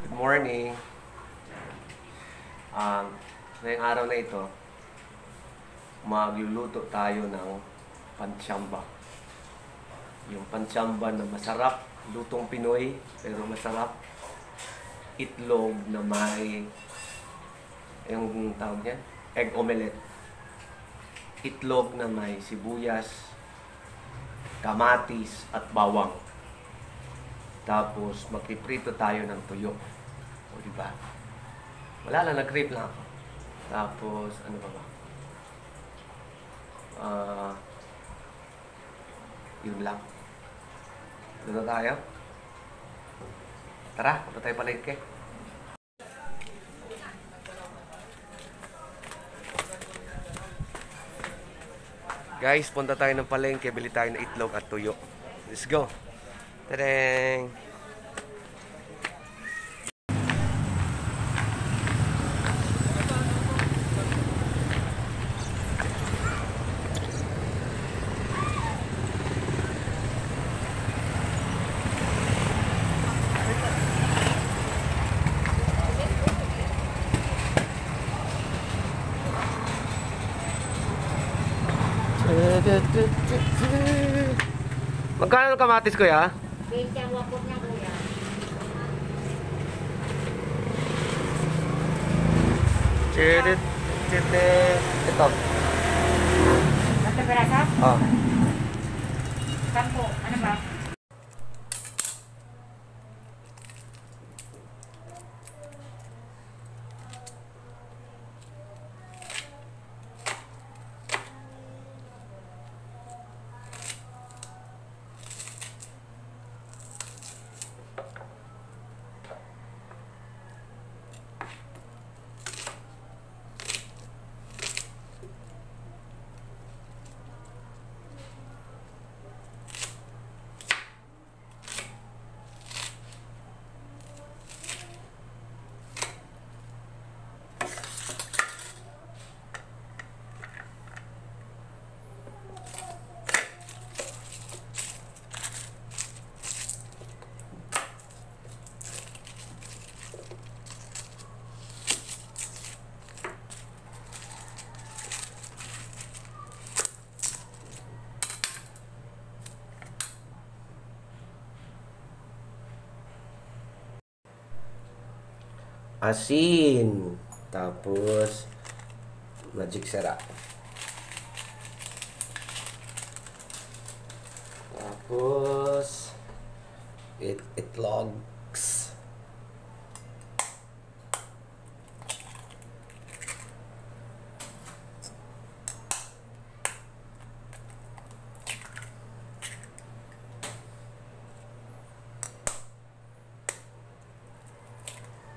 Good morning. Um, ngayong araw na ito, magluluto tayo ng pantsamba. Yung pantsamba na masarap, lutong Pinoy, pero masarap. Itlog na may, yung tawag niya, egg omelette. Itlog na may sibuyas, kamatis at bawang. Tapos magpiprito tayo ng tuyo. O di ba? Wala lang, nag-rip lang ako. Tapos, ano ba ba? Ah, yun lang. Luto tayo. Tara, punta tayo palengke. Guys, punta tayo ng palengke, bili tayo ng itlog at tuyo. Let's go. Tadang! Magkano ang kamatis ko ya? Bente ang wapot na kuya. Chidit, chidit. Ito. Basta perasa? Oh. Sampo. Ano ba? Asin. Tapos, magic syrup. Tapos, it itlogs.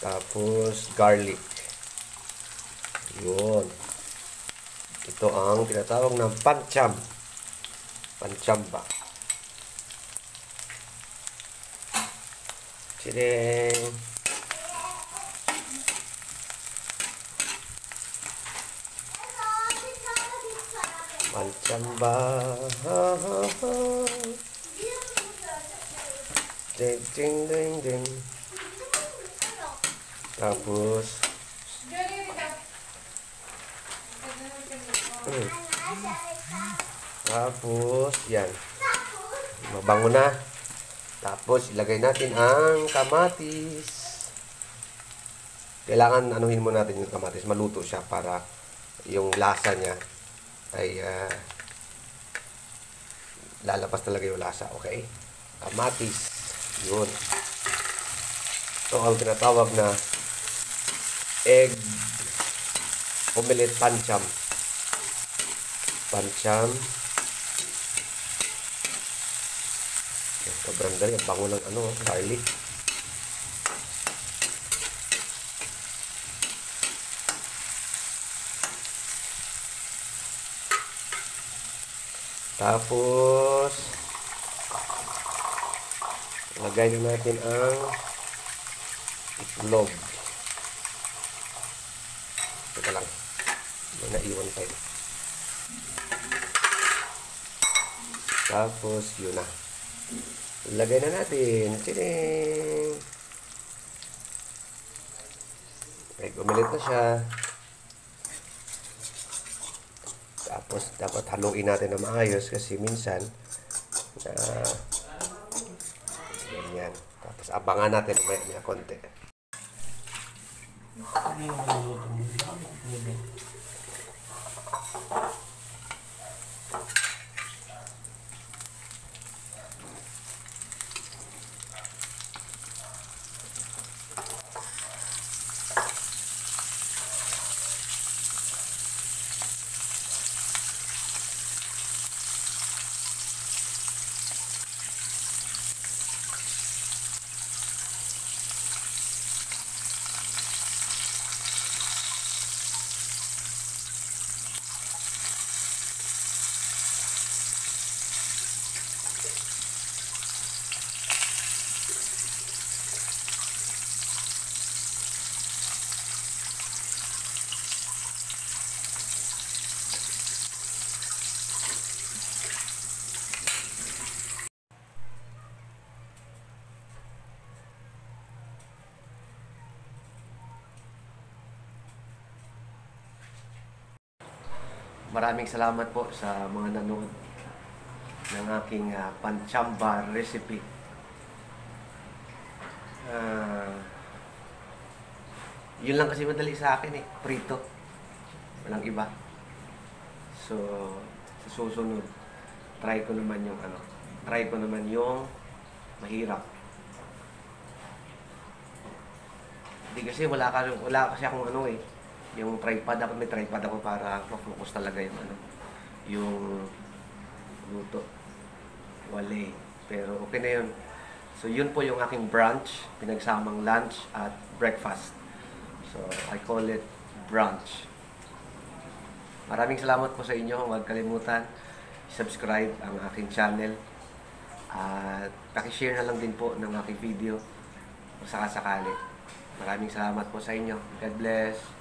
Tapos garlic. Yun. Ito ang tinatawag ng pancham. Panchamba. Chideng. Panchamba. Ha, ha, ha. Ding, ding, ding, ding. Tapos, mm. tapos, yan. Mabango na. Tapos, ilagay natin ang kamatis. Kailangan anuhin mo natin yung kamatis. Maluto siya para yung lasa niya ay ah, lalabas talaga yung lasa. Okay? Kamatis. Yun. Ito ang tinatawag na egg omelette pancham. Pancham. Sobrang dali. Ang bango ng ano, garlic. Tapos, lagay na natin ang itlog. Teka lang. May naiwan tayo. Tapos, yun na. Lagay na natin. Tining! Ay, gumilit na siya. Tapos, dapat haluin natin na maayos kasi minsan, na ganyan. Tapos, abangan natin may, may konti. Thank you. Maraming salamat po sa mga nanood ng aking ah, panchamba recipe. Ah, yun lang kasi madali sa akin eh, prito. Walang iba. So, susunod, try ko naman yung ano, try ko naman yung mahirap. Hindi kasi wala ka wala kasi akong ano eh, yung tripod ako may tripod ako para ma-focus talaga yung ano, yung luto. Wale. Pero okay na yun. So yun po yung aking brunch, pinagsamang lunch at breakfast. So I call it brunch. Maraming salamat po sa inyo. Huwag kalimutan subscribe ang aking channel. At pakishare na lang din po ng aking video kung sakasakali. Maraming salamat po sa inyo. God bless.